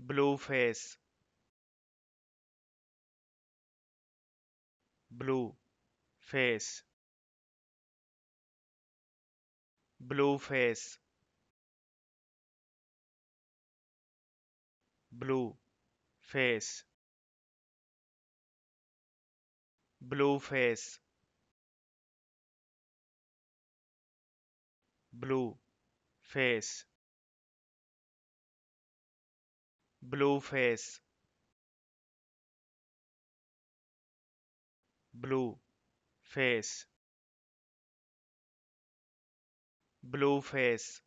blue face blue face blue face blue face blue face blue face blue face blue face blue face